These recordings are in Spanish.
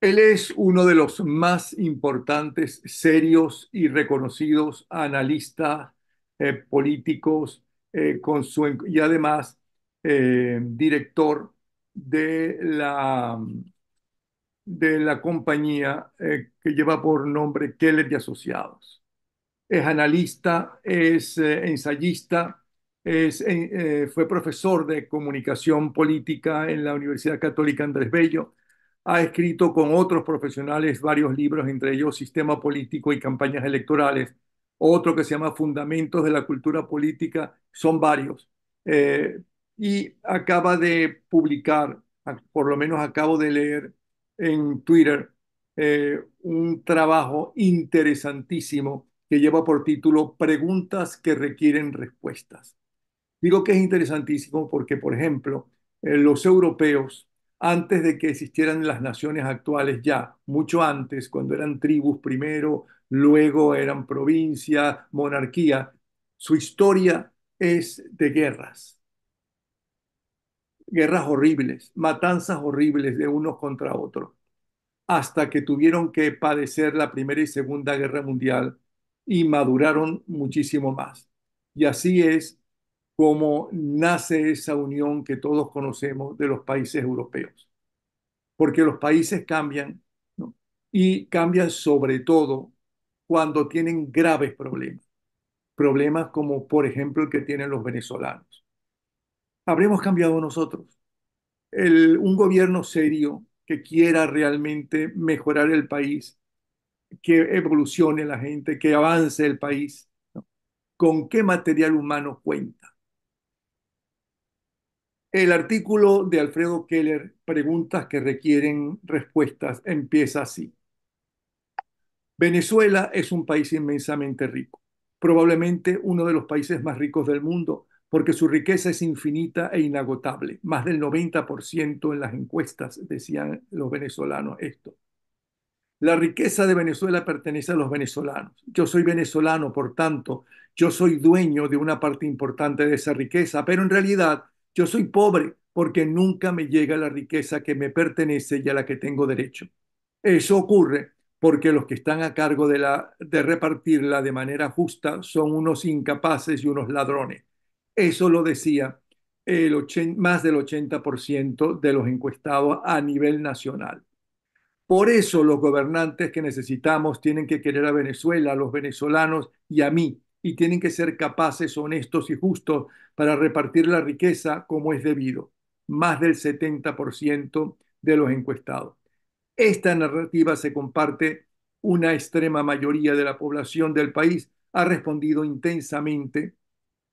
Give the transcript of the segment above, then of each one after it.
Él es uno de los más importantes, serios y reconocidos analistas eh, políticos eh, con su, y además eh, director de la, de la compañía que lleva por nombre Keller y Asociados. Es analista, es ensayista, fue profesor de comunicación política en la Universidad Católica Andrés Bello ha escrito con otros profesionales varios libros, entre ellos Sistema Político y Campañas Electorales, otro que se llama Fundamentos de la Cultura Política, son varios. Eh, y acaba de publicar, por lo menos acabo de leer en Twitter, eh, un trabajo interesantísimo que lleva por título Preguntas que requieren respuestas. Digo que es interesantísimo porque, por ejemplo, eh, los europeos antes de que existieran las naciones actuales ya, mucho antes, cuando eran tribus primero, luego eran provincia, monarquía, su historia es de guerras, guerras horribles, matanzas horribles de unos contra otros, hasta que tuvieron que padecer la Primera y Segunda Guerra Mundial y maduraron muchísimo más. Y así es como nace esa unión que todos conocemos de los países europeos. Porque los países cambian, ¿no? Y cambian sobre todo cuando tienen graves problemas. Problemas como, por ejemplo, el que tienen los venezolanos. Habremos cambiado nosotros. El, un gobierno serio que quiera realmente mejorar el país, que evolucione la gente, que avance el país, ¿no? ¿con qué material humano cuenta? El artículo de Alfredo Keller, Preguntas que requieren respuestas, empieza así. Venezuela es un país inmensamente rico, probablemente uno de los países más ricos del mundo, porque su riqueza es infinita e inagotable. Más del 90% en las encuestas decían los venezolanos esto. La riqueza de Venezuela pertenece a los venezolanos. Yo soy venezolano, por tanto, yo soy dueño de una parte importante de esa riqueza, pero en realidad yo soy pobre porque nunca me llega la riqueza que me pertenece y a la que tengo derecho. Eso ocurre porque los que están a cargo de, la, de repartirla de manera justa son unos incapaces y unos ladrones. Eso lo decía el 80, más del 80% de los encuestados a nivel nacional. Por eso los gobernantes que necesitamos tienen que querer a Venezuela, a los venezolanos y a mí, y tienen que ser capaces, honestos y justos para repartir la riqueza como es debido, más del 70% de los encuestados. Esta narrativa se comparte una extrema mayoría de la población del país, ha respondido intensamente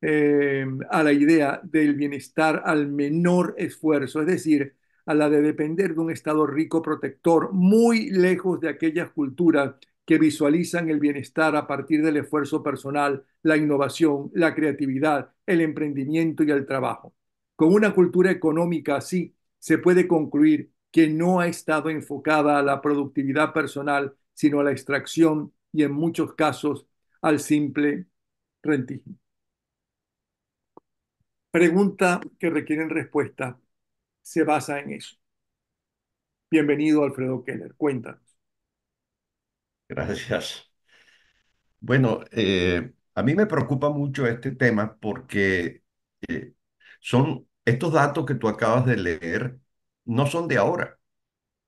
eh, a la idea del bienestar al menor esfuerzo, es decir, a la de depender de un Estado rico protector, muy lejos de aquellas culturas que visualizan el bienestar a partir del esfuerzo personal, la innovación, la creatividad, el emprendimiento y el trabajo. Con una cultura económica así, se puede concluir que no ha estado enfocada a la productividad personal, sino a la extracción y en muchos casos al simple rentismo. Pregunta que requieren respuesta se basa en eso. Bienvenido, Alfredo Keller. Cuéntanos. Gracias. Bueno, eh, a mí me preocupa mucho este tema porque eh, son estos datos que tú acabas de leer, no son de ahora,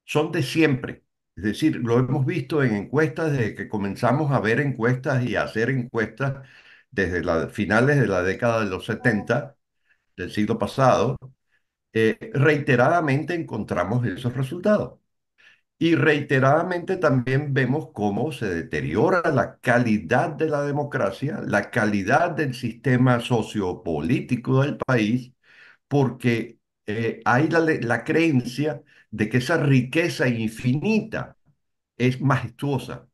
son de siempre. Es decir, lo hemos visto en encuestas desde que comenzamos a ver encuestas y a hacer encuestas desde las finales de la década de los 70 del siglo pasado. Eh, reiteradamente encontramos esos resultados. Y reiteradamente también vemos cómo se deteriora la calidad de la democracia, la calidad del sistema sociopolítico del país, porque eh, hay la, la creencia de que esa riqueza infinita es majestuosa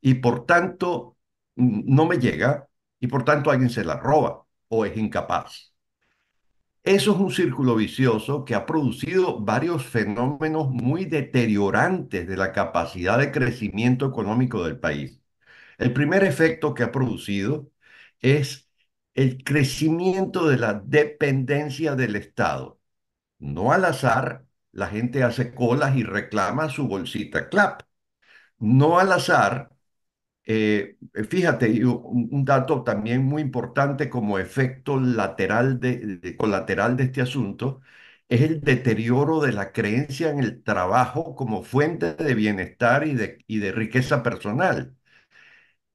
y por tanto no me llega y por tanto alguien se la roba o es incapaz. Eso es un círculo vicioso que ha producido varios fenómenos muy deteriorantes de la capacidad de crecimiento económico del país. El primer efecto que ha producido es el crecimiento de la dependencia del Estado. No al azar, la gente hace colas y reclama su bolsita CLAP. No al azar, eh, fíjate, y un, dato también muy importante como efecto lateral de, colateral de este asunto es el deterioro de la creencia en el trabajo como fuente de bienestar y de, y de riqueza personal.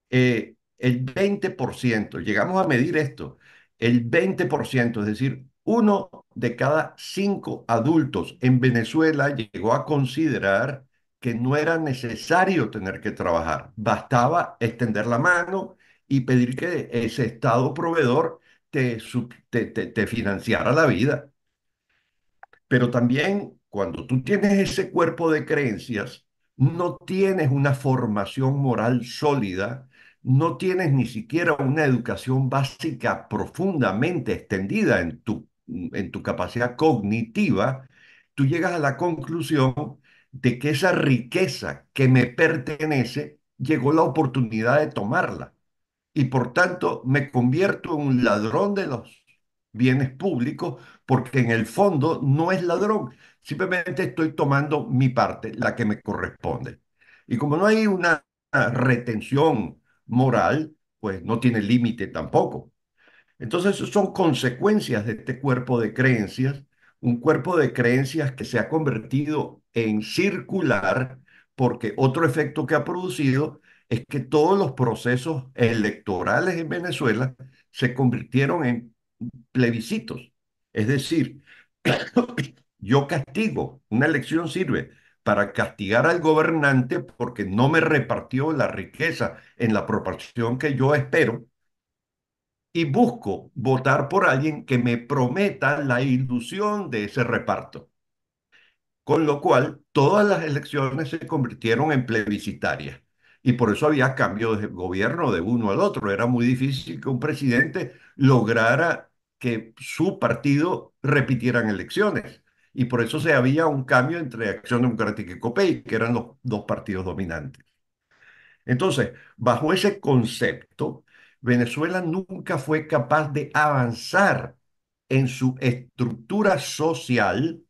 Eh, el 20%, llegamos a medir esto, el 20%, es decir, uno de cada cinco adultos en Venezuela llegó a considerar que no era necesario tener que trabajar, bastaba extender la mano y pedir que ese Estado proveedor te, te, te- te financiara la vida. Pero también cuando tú tienes ese cuerpo de creencias, no tienes una formación moral sólida, no tienes ni siquiera una educación básica profundamente extendida en tu, en tu capacidad cognitiva, tú llegas a la conclusión de que esa riqueza que me pertenece, llegó la oportunidad de tomarla y por tanto me convierto en un ladrón de los bienes públicos porque en el fondo no es ladrón, simplemente estoy tomando mi parte, la que me corresponde. Y como no hay una retención moral, pues no tiene límite tampoco. Entonces, son consecuencias de este cuerpo de creencias, un cuerpo de creencias que se ha convertido en circular, porque otro efecto que ha producido es que todos los procesos electorales en Venezuela se convirtieron en plebiscitos. Es decir, yo castigo, una elección sirve para castigar al gobernante porque no me repartió la riqueza en la proporción que yo espero y busco votar por alguien que me prometa la ilusión de ese reparto. Con lo cual, todas las elecciones se convirtieron en plebiscitarias. Y por eso había cambio de gobierno de uno al otro. Era muy difícil que un presidente lograra que su partido repitieran elecciones. Y por eso se había un cambio entre Acción Democrática y COPEI, que eran los dos partidos dominantes. Entonces, bajo ese concepto, Venezuela nunca fue capaz de avanzar en su estructura social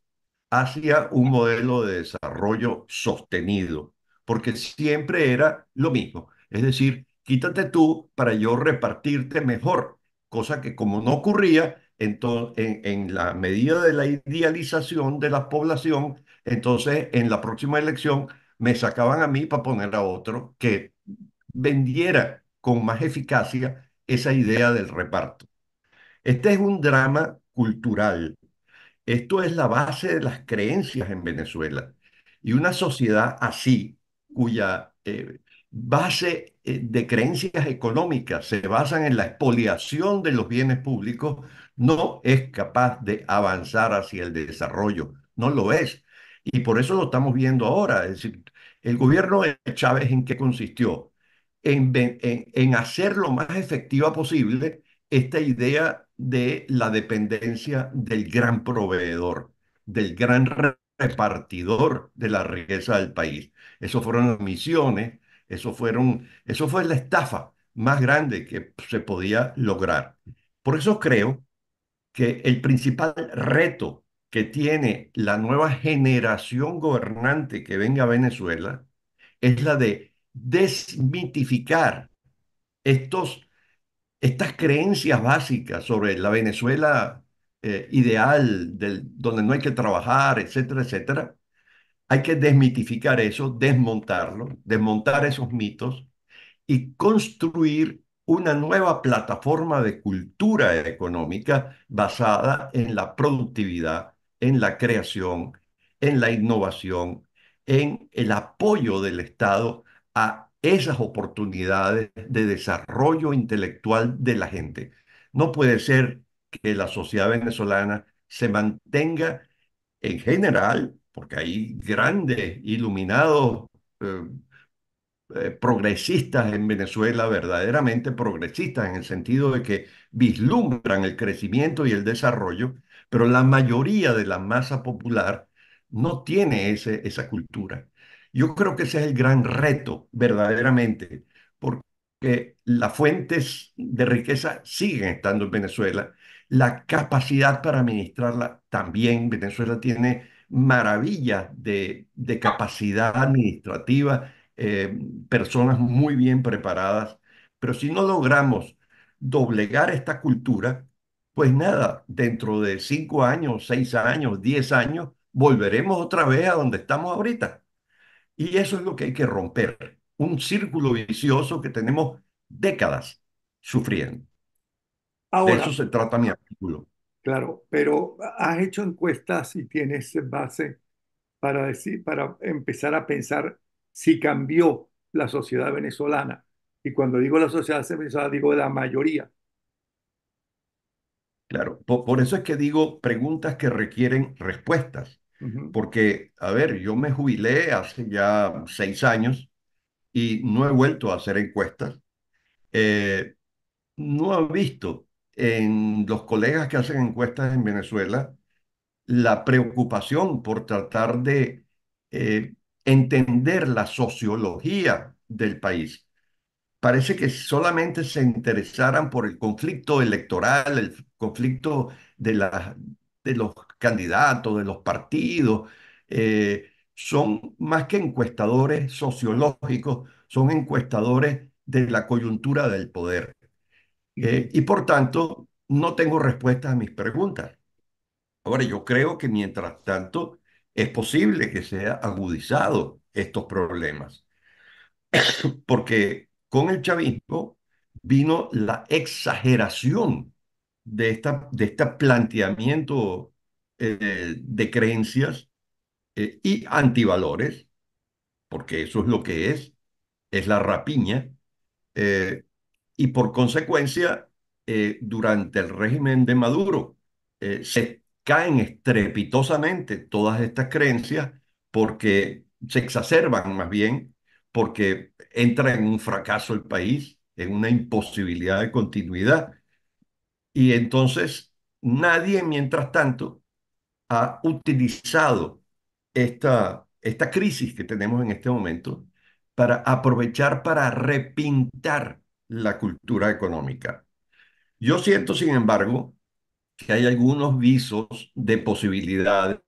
hacia un modelo de desarrollo sostenido, porque siempre era lo mismo. Es decir, quítate tú para yo repartirte mejor, cosa que como no ocurría en, la medida de la idealización de la población, entonces en la próxima elección me sacaban a mí para poner a otro que vendiera con más eficacia esa idea del reparto. Este es un drama cultural. Esto es la base de las creencias en Venezuela. Y una sociedad así, cuya eh, base eh, de creencias económicas se basan en la expoliación de los bienes públicos, no es capaz de avanzar hacia el desarrollo. No lo es. Y por eso lo estamos viendo ahora. Es decir, el gobierno de Chávez, ¿en qué consistió? En, hacer lo más efectiva posible esta idea de la dependencia del gran proveedor, del gran repartidor de la riqueza del país. Eso fueron las misiones, eso, fueron, eso fue la estafa más grande que se podía lograr. Por eso creo que el principal reto que tiene la nueva generación gobernante que venga a Venezuela es la de desmitificar estos estas creencias básicas sobre la Venezuela eh, ideal, del, donde no hay que trabajar, etcétera, etcétera, hay que desmitificar eso, desmontarlo, desmontar esos mitos y construir una nueva plataforma de cultura económica basada en la productividad, en la creación, en la innovación, en el apoyo del Estado a esas oportunidades de desarrollo intelectual de la gente. No puede ser que la sociedad venezolana se mantenga en general, porque hay grandes, iluminados, eh, eh, progresistas en Venezuela, verdaderamente progresistas en el sentido de que vislumbran el crecimiento y el desarrollo, pero la mayoría de la masa popular no tiene ese, esa cultura. Yo creo que ese es el gran reto, verdaderamente, porque las fuentes de riqueza siguen estando en Venezuela, la capacidad para administrarla también. Venezuela tiene maravillas de, capacidad administrativa, eh, personas muy bien preparadas, pero si no logramos doblegar esta cultura, pues nada, dentro de cinco años, seis años, diez años, volveremos otra vez a donde estamos ahorita. Y eso es lo que hay que romper, un círculo vicioso que tenemos décadas sufriendo. De Ahora, eso se trata mi artículo. claro, pero has hecho encuestas y tienes base para decir, para empezar a pensar si cambió la sociedad venezolana. Y cuando digo la sociedad venezolana, digo la mayoría. Claro, po- por, eso es que digo preguntas que requieren respuestas. Porque, a ver, yo me jubilé hace ya seis años y no he vuelto a hacer encuestas. Eh, no he visto en los colegas que hacen encuestas en Venezuela la preocupación por tratar de eh, entender la sociología del país. Parece que solamente se interesaran por el conflicto electoral, el conflicto de, la- de los candidatos, de los partidos. eh, son más que encuestadores sociológicos, son encuestadores de la coyuntura del poder. Eh, y por tanto, no tengo respuestas a mis preguntas. Ahora, yo creo que mientras tanto es posible que se haya agudizado estos problemas, porque con el chavismo vino la exageración de, esta, de este planteamiento eh, de creencias eh, y antivalores, porque eso es lo que es, es la rapiña, eh, y por consecuencia, durante el régimen de Maduro, se caen estrepitosamente todas estas creencias porque se exacerban más bien, porque entra en un fracaso el país, en una imposibilidad de continuidad. Y entonces nadie, mientras tanto, ha utilizado esta, esta crisis que tenemos en este momento para aprovechar para repintar la cultura económica. Yo siento, sin embargo, que hay algunos visos de posibilidades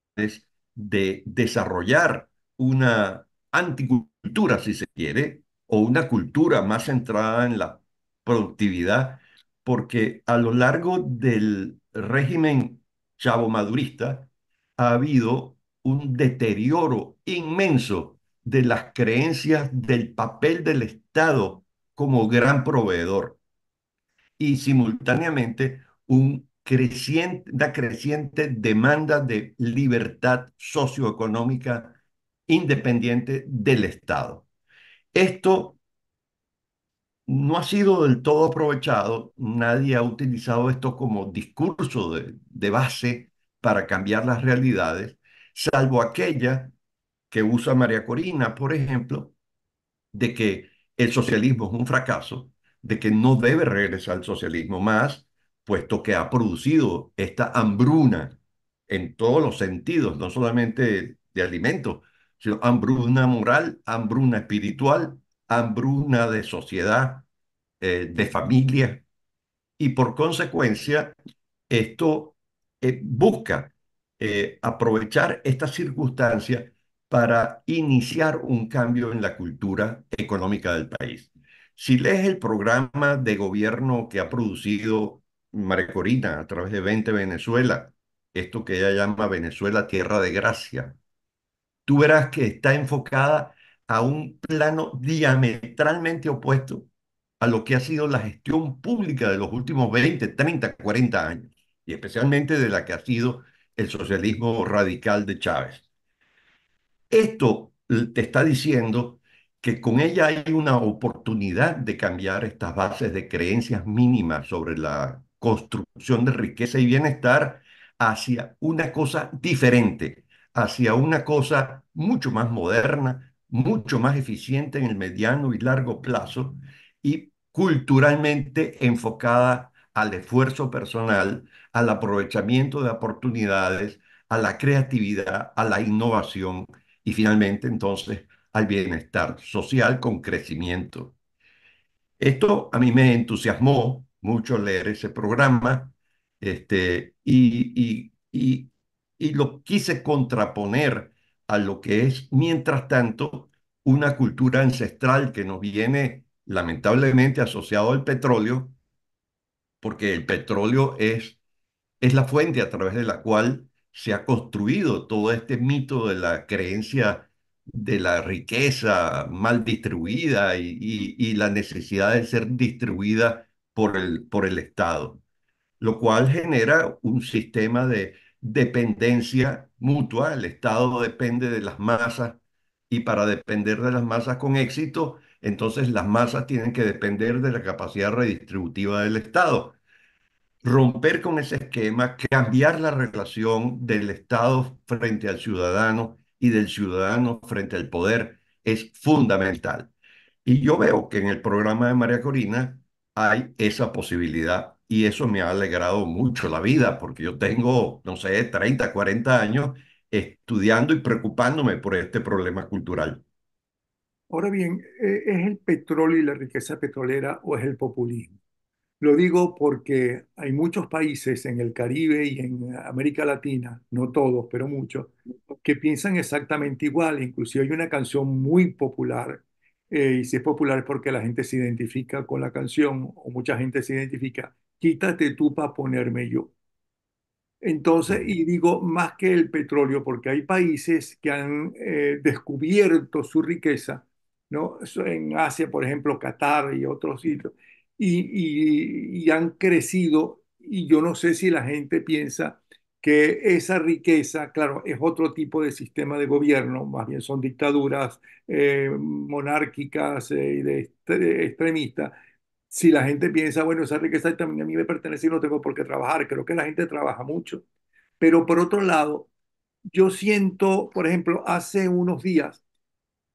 de desarrollar una anticultura, si se quiere, o una cultura más centrada en la productividad, porque a lo largo del régimen chavo-madurista ha habido un deterioro inmenso de las creencias del papel del Estado como gran proveedor y simultáneamente un creciente, una creciente demanda de libertad socioeconómica independiente del Estado. Esto no ha sido del todo aprovechado, nadie ha utilizado esto como discurso de, de base para cambiar las realidades, salvo aquella que usa María Corina, por ejemplo, de que el socialismo es un fracaso, de que no debe regresar al socialismo más, puesto que ha producido esta hambruna en todos los sentidos, no solamente de alimentos, sino hambruna moral, hambruna espiritual, hambruna de sociedad, eh, de familia, y por consecuencia esto eh, busca eh, aprovechar esta circunstancia para iniciar un cambio en la cultura económica del país. Si lees el programa de gobierno que ha producido María Corina a través de 20 Venezuela, esto que ella llama Venezuela Tierra de Gracia, tú verás que está enfocada a un plano diametralmente opuesto a lo que ha sido la gestión pública de los últimos 20, 30, 40 años, y especialmente de la que ha sido el socialismo radical de Chávez. Esto te está diciendo que con ella hay una oportunidad de cambiar estas bases de creencias mínimas sobre la construcción de riqueza y bienestar hacia una cosa diferente, hacia una cosa mucho más moderna, mucho más eficiente en el mediano y largo plazo y culturalmente enfocada al esfuerzo personal, al aprovechamiento de oportunidades, a la creatividad, a la innovación y finalmente entonces al bienestar social con crecimiento. Esto a mí me entusiasmó mucho leer ese programa este, y, y, y y lo quise contraponer a lo que es, mientras tanto, una cultura ancestral que nos viene lamentablemente asociado al petróleo, porque el petróleo es, es la fuente a través de la cual se ha construido todo este mito de la creencia de la riqueza mal distribuida y, la necesidad de ser distribuida por el, por el Estado, lo cual genera un sistema de dependencia mutua. El Estado depende de las masas y para depender de las masas con éxito, entonces las masas tienen que depender de la capacidad redistributiva del Estado romper con ese esquema, cambiar la relación del Estado frente al ciudadano y del ciudadano frente al poder es fundamental. Y yo veo que en el programa de María Corina hay esa posibilidad y eso me ha alegrado mucho la vida porque yo tengo, no sé, 30, 40 años estudiando y preocupándome por este problema cultural. Ahora bien, eh, ¿es el petróleo y la riqueza petrolera o es el populismo? Lo digo porque hay muchos países en el Caribe y en América Latina, no todos, pero muchos, que piensan exactamente igual. Inclusive hay una canción muy popular, eh, y si es popular es porque la gente se identifica con la canción, o mucha gente se identifica, quítate tú para ponerme yo. Entonces, y digo más que el petróleo, porque hay países que han eh, descubierto su riqueza, ¿no? En Asia, por ejemplo, Qatar y otros sitios, y, y- han crecido, y yo no sé si la gente piensa que esa riqueza, claro, es otro tipo de sistema de gobierno, más bien son dictaduras eh, monárquicas eh, y de extremistas, si la gente piensa, bueno, esa riqueza también a mí me pertenece y no tengo por qué trabajar, creo que la gente trabaja mucho. Pero por otro lado, yo siento, por ejemplo, hace unos días,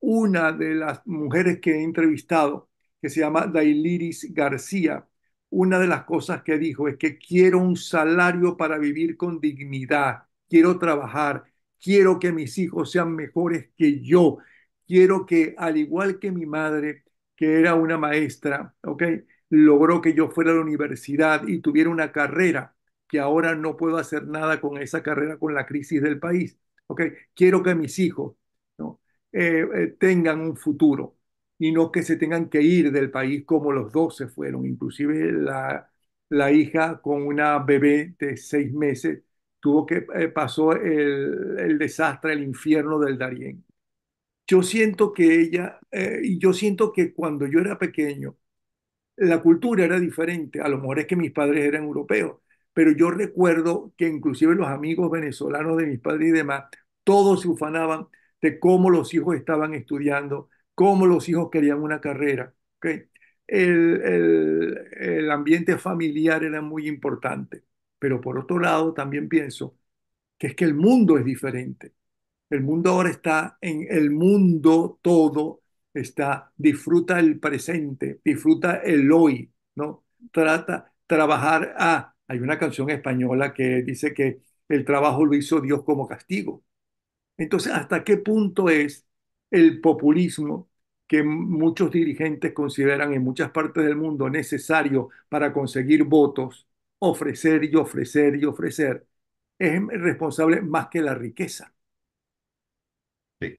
una de las mujeres que he entrevistado, que se llama Dailiris García, una de las cosas que dijo es que quiero un salario para vivir con dignidad, quiero trabajar, quiero que mis hijos sean mejores que yo, quiero que, al igual que mi madre, que era una maestra, ¿ok? Logró que yo fuera a la universidad y tuviera una carrera, que ahora no puedo hacer nada con esa carrera con la crisis del país, ¿ok? Quiero que mis hijos. Eh, eh, tengan un futuro y no que se tengan que ir del país como los dos se fueron. Inclusive la, la hija con una bebé de seis meses tuvo que, eh, pasó el, el desastre, el infierno del Darién. Yo siento que ella, eh, yo siento que cuando yo era pequeño, la cultura era diferente, a lo mejor es que mis padres eran europeos, pero yo recuerdo que inclusive los amigos venezolanos de mis padres y demás, todos se ufanaban de cómo los hijos estaban estudiando, cómo los hijos querían una carrera. El, el, ambiente familiar era muy importante, pero por otro lado también pienso que es que el mundo es diferente. El mundo ahora está en el mundo todo, está, disfruta el presente, disfruta el hoy, ¿no? Trata, trabajar. Ah, hay una canción española que dice que el trabajo lo hizo Dios como castigo. Entonces, ¿hasta qué punto es el populismo que muchos dirigentes consideran en muchas partes del mundo necesario para conseguir votos, ofrecer y ofrecer y ofrecer, es responsable más que la riqueza? sí.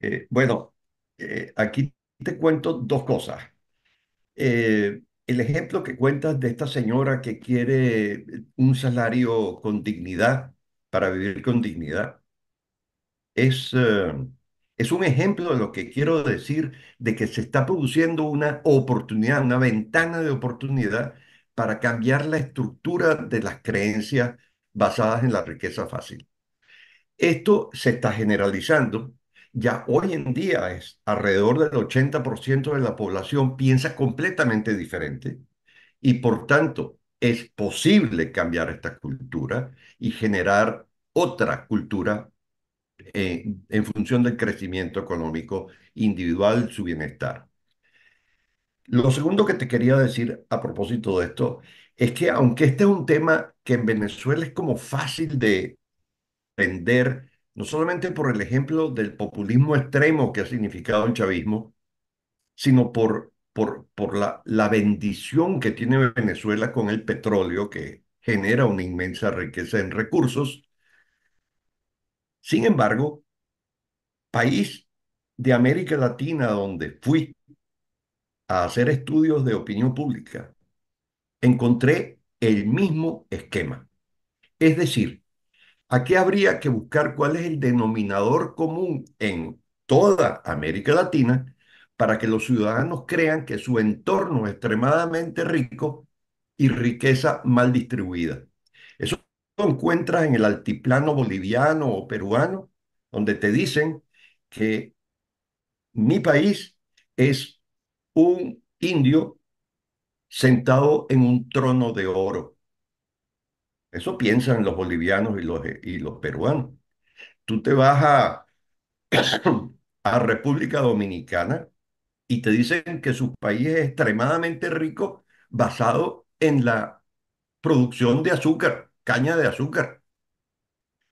Eh, bueno, eh, aquí te cuento dos cosas. Eh, el ejemplo que cuentas de esta señora que quiere un salario con dignidad para vivir con dignidad es, eh, es un ejemplo de lo que quiero decir, de que se está produciendo una oportunidad, una ventana de oportunidad para cambiar la estructura de las creencias basadas en la riqueza fácil. Esto se está generalizando. Ya hoy en día es alrededor del 80% de la población piensa completamente diferente y por tanto es posible cambiar esta cultura y generar otra cultura eh, en función del crecimiento económico individual, su bienestar. Lo segundo que te quería decir a propósito de esto es que aunque este es un tema que en Venezuela es como fácil de entender, no solamente por el ejemplo del populismo extremo que ha significado el chavismo, sino por, por, por la, la bendición que tiene Venezuela con el petróleo, que genera una inmensa riqueza en recursos, Sin embargo, país de América Latina donde fui a hacer estudios de opinión pública, encontré el mismo esquema. Es decir, aquí habría que buscar cuál es el denominador común en toda América Latina para que los ciudadanos crean que su entorno es extremadamente rico y riqueza mal distribuida. Encuentras en el altiplano boliviano o peruano, donde te dicen que mi país es un indio sentado en un trono de oro. Eso piensan los bolivianos y los, y los peruanos. Tú te vas a, a República Dominicana y te dicen que su país es extremadamente rico basado en la producción de azúcar, caña de azúcar.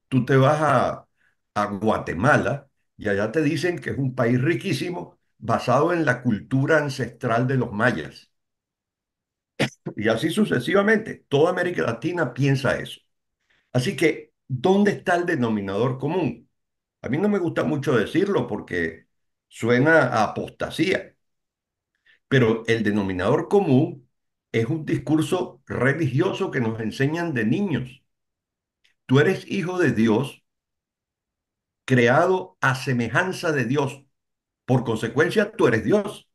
Tú te vas a, a Guatemala y allá te dicen que es un país riquísimo basado en la cultura ancestral de los mayas. Y así sucesivamente. Toda América Latina piensa eso. Así que, ¿dónde está el denominador común? A mí no me gusta mucho decirlo porque suena a apostasía, pero el denominador común es un discurso religioso que nos enseñan de niños. Tú eres hijo de Dios, creado a semejanza de Dios. Por consecuencia, tú eres Dios.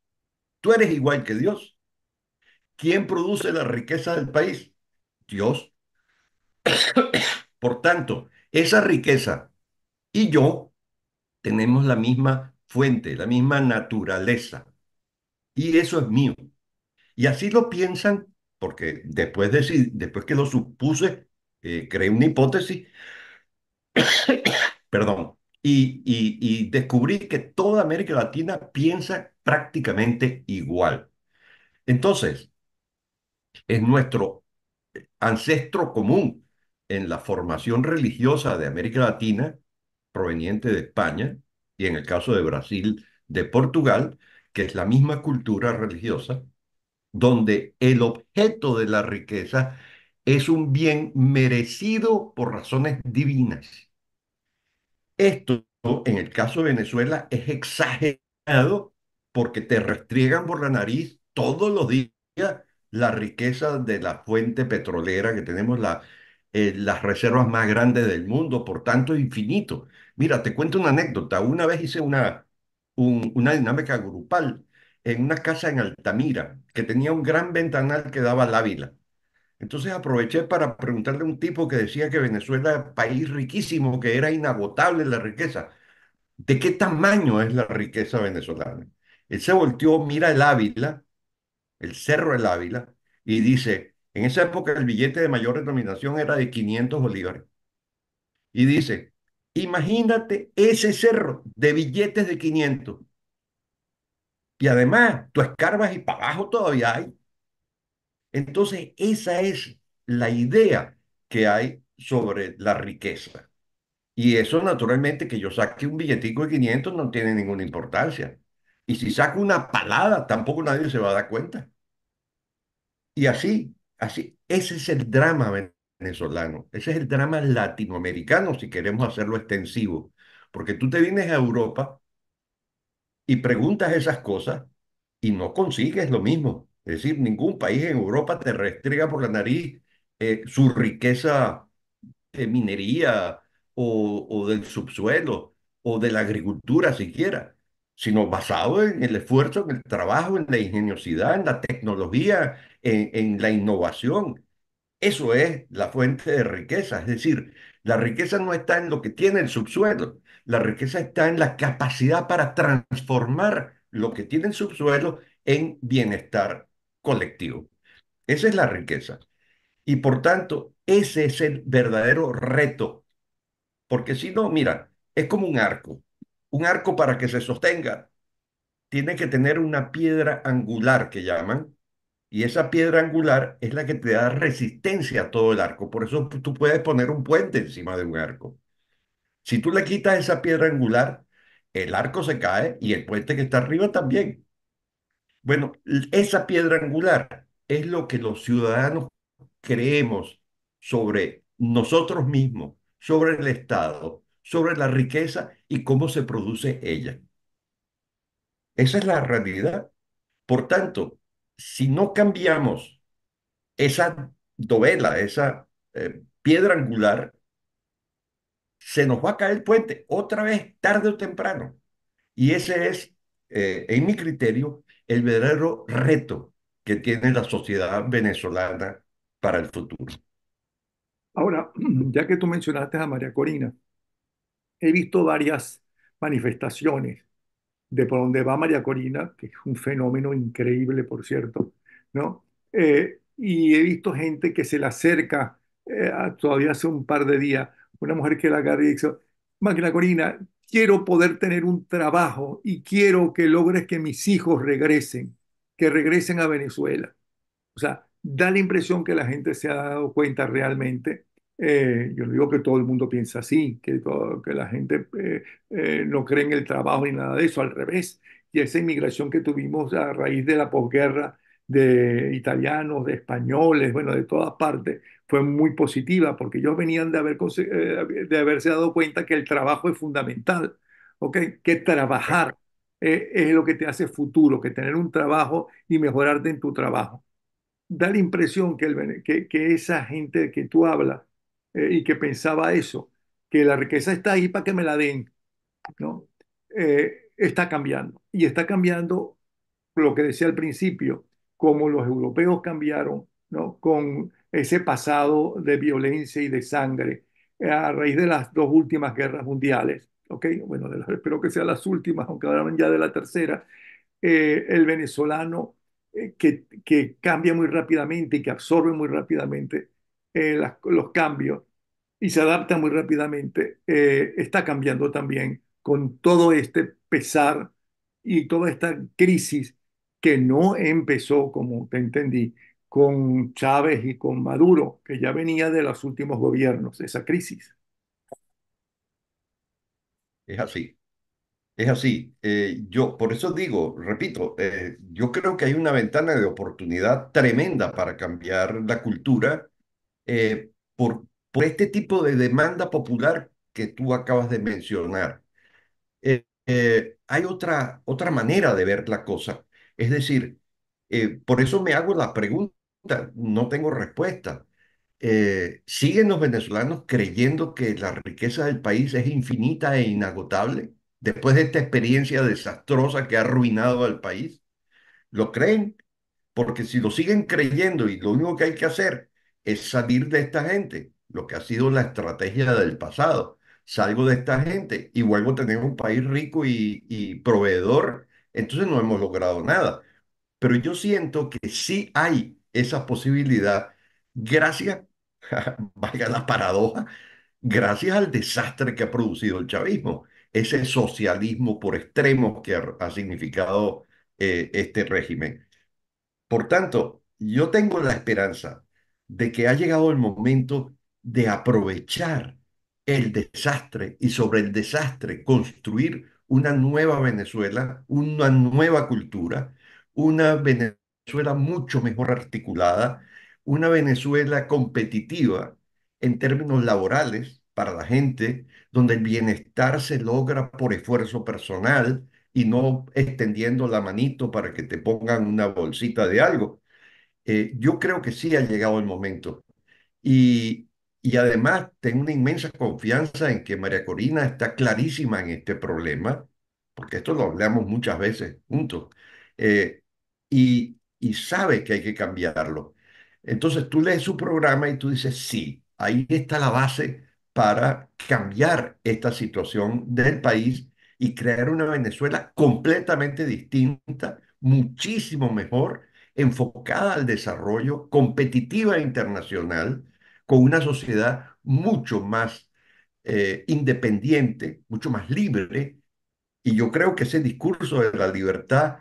Tú eres igual que Dios. ¿Quién produce la riqueza del país? Dios. Por tanto, esa riqueza y yo tenemos la misma fuente, la misma naturaleza. Y eso es mío. Y así lo piensan, porque después, de, después que lo supuse, eh, creé una hipótesis, perdón, y, y, y descubrí que toda América Latina piensa prácticamente igual. Entonces, es nuestro ancestro común en la formación religiosa de América Latina, proveniente de España, y en el caso de Brasil, de Portugal, que es la misma cultura religiosa, donde el objeto de la riqueza es un bien merecido por razones divinas. Esto, en el caso de Venezuela, es exagerado porque te restriegan por la nariz todos los días la riqueza de la fuente petrolera, que tenemos la, eh, las reservas más grandes del mundo, por tanto, infinito. Mira, te cuento una anécdota. Una vez hice una, una dinámica grupal en una casa en Altamira, que tenía un gran ventanal que daba al Ávila. Entonces aproveché para preguntarle a un tipo que decía que Venezuela era país riquísimo, que era inagotable la riqueza. ¿De qué tamaño es la riqueza venezolana? Él se volteó, mira el Ávila el Cerro del Ávila, y dice, en esa época el billete de mayor denominación era de 500 bolívares. Y dice, imagínate ese cerro de billetes de 500. Y además, tú escarbas y para abajo todavía hay. Entonces, esa es la idea que hay sobre la riqueza. Y eso naturalmente que yo saque un billetico de 500 no tiene ninguna importancia. Y si saco una palada, tampoco nadie se va a dar cuenta. Y así, así, ese es el drama venezolano, ese es el drama latinoamericano si queremos hacerlo extensivo, porque tú te vienes a Europa y preguntas esas cosas y no consigues lo mismo. Es decir, ningún país en Europa te restriega por la nariz eh, su riqueza de minería o, o del subsuelo o de la agricultura siquiera sino basado en el esfuerzo, en el trabajo, en la ingeniosidad, en la tecnología, en, en, la innovación. Eso es la fuente de riqueza. Es decir, la riqueza no está en lo que tiene el subsuelo, la riqueza está en la capacidad para transformar lo que tiene el subsuelo en bienestar colectivo. Esa es la riqueza. Y por tanto, ese es el verdadero reto. Porque si no, mira, es como un arco un arco para que se sostenga tiene que tener una piedra angular que llaman, y esa piedra angular es la que te da resistencia a todo el arco. Por eso tú puedes poner un puente encima de un arco. Si tú le quitas esa piedra angular, el arco se cae y el puente que está arriba también. Bueno, esa piedra angular es lo que los ciudadanos creemos sobre nosotros mismos, sobre el Estado, sobre la riqueza y cómo se produce ella. Esa es la realidad. Por tanto, si no cambiamos esa dovela, esa eh, piedra angular, se nos va a caer el puente otra vez, tarde o temprano. Y ese es, eh, en mi criterio, el verdadero reto que tiene la sociedad venezolana para el futuro. Ahora, ya que tú mencionaste a María Corina, he visto varias manifestaciones de por donde va María Corina, que es un fenómeno increíble, por cierto, ¿no? Eh, y he visto gente que se le acerca, eh, todavía hace un par de días, una mujer que la agarra y dice, María Corina, quiero poder tener un trabajo y quiero que logres que mis hijos regresen, que regresen a Venezuela. O sea, da la impresión que la gente se ha dado cuenta realmente. eh, yo no digo que todo el mundo piensa así, que, que la gente eh, eh, no cree en el trabajo ni nada de eso, al revés. Y esa inmigración que tuvimos a raíz de la posguerra de italianos, de españoles, bueno, de todas partes, fue muy positiva porque ellos venían de, haber, eh, de haberse dado cuenta que el trabajo es fundamental, ¿ok? Que trabajar eh, es lo que te hace futuro, que tener un trabajo y mejorarte en tu trabajo da la impresión que, el que, que esa gente que tú hablas eh, y que pensaba eso, que la riqueza está ahí para que me la den, ¿no? Eh, está cambiando. Y está cambiando lo que decía al principio, como los europeos cambiaron, ¿no? Con ese pasado de violencia y de sangre a raíz de las dos últimas guerras mundiales, ¿ok? Bueno, de las- espero que sean las últimas, aunque hablaron ya de la tercera eh, el venezolano eh, que, que cambia muy rápidamente y que absorbe muy rápidamente eh, las- los cambios y se adapta muy rápidamente, eh, está cambiando también con todo este pesar y toda esta crisis que no empezó, como te entendí, con Chávez y con Maduro, que ya venía de los últimos gobiernos, esa crisis. Es así. Es así. Eh, yo, por eso digo, repito, eh, yo creo que hay una ventana de oportunidad tremenda para cambiar la cultura eh, por, por este tipo de demanda popular que tú acabas de mencionar. Hay otra, otra manera de ver la cosa. Es decir, eh, por eso me hago la pregunta, no tengo respuesta. Eh, ¿siguen los venezolanos creyendo que la riqueza del país es infinita e inagotable después de esta experiencia desastrosa que ha arruinado al país? ¿Lo creen? Porque si lo siguen creyendo y lo único que hay que hacer es salir de esta gente, lo que ha sido la estrategia del pasado, salgo de esta gente y vuelvo a tener un país rico y, y proveedor, entonces no hemos logrado nada. Pero yo siento que sí hay esa posibilidad gracias, valga la paradoja, gracias al desastre que ha producido el chavismo, ese socialismo por extremos que ha, ha significado eh, este régimen. Por tanto, yo tengo la esperanza de que ha llegado el momento de aprovechar el desastre y sobre el desastre construir una nueva Venezuela, una nueva cultura, una Venezuela mucho mejor articulada, una Venezuela competitiva en términos laborales para la gente, donde el bienestar se logra por esfuerzo personal y no extendiendo la manito para que te pongan una bolsita de algo. Eh, yo creo que sí ha llegado el momento. Y, y además tengo una inmensa confianza en que María Corina está clarísima en este problema, porque esto lo hablamos muchas veces juntos, eh, y, y sabe que hay que cambiarlo. Entonces tú lees su programa y tú dices, sí, ahí está la base para cambiar esta situación del país y crear una Venezuela completamente distinta, muchísimo mejor, enfocada al desarrollo, competitiva internacional con una sociedad mucho más eh, independiente, mucho más libre. Y yo creo que ese discurso de la libertad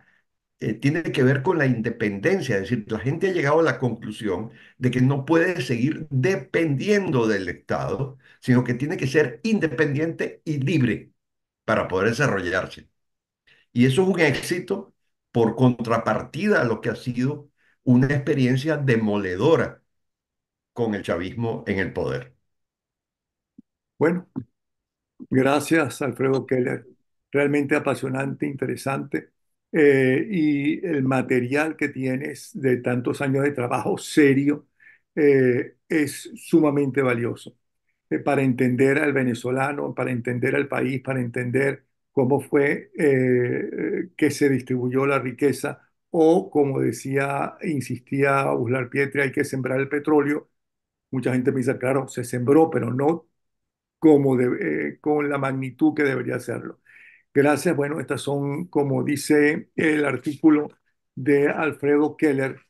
eh, tiene que ver con la independencia, es decir, la gente ha llegado a la conclusión de que no puede seguir dependiendo del Estado, sino que tiene que ser independiente y libre para poder desarrollarse. Y eso es un éxito por contrapartida a lo que ha sido una experiencia demoledora con el chavismo en el poder. Bueno, Gracias, Alfredo Keller. Realmente apasionante, interesante. Eh, y el material que tienes de tantos años de trabajo serio eh, es sumamente valioso eh, para entender al venezolano, para entender al país, para entender cómo fue que se distribuyó la riqueza o, como decía, insistía Uslar Pietri, hay que sembrar el petróleo. Mucha gente piensa, claro, se sembró, pero no como eh, con la magnitud que debería hacerlo. Gracias. Bueno, estas son, como dice el artículo de Alfredo Keller,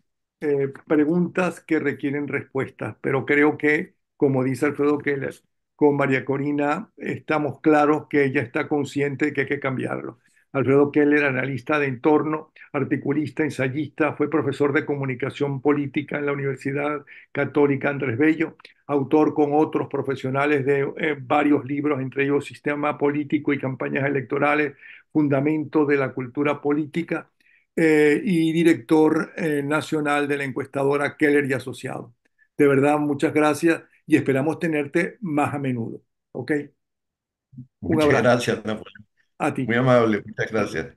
eh, preguntas que requieren respuestas, pero creo que, como dice Alfredo Keller, con María Corina estamos claros que ella está consciente de que hay que cambiarlo. Alfredo Keller, analista de entorno, articulista, ensayista, fue profesor de comunicación política en la Universidad Católica Andrés Bello autor con otros profesionales de eh, varios libros, entre ellos Sistema Político y Campañas Electorales, Fundamento de la Cultura Política, eh, y director eh, nacional de la encuestadora Keller y Asociados. De verdad, muchas gracias y esperamos tenerte más a menudo. ¿Ok? Un Muchas abrazo gracias, Napoleón. A ti. Muy amable, muchas gracias.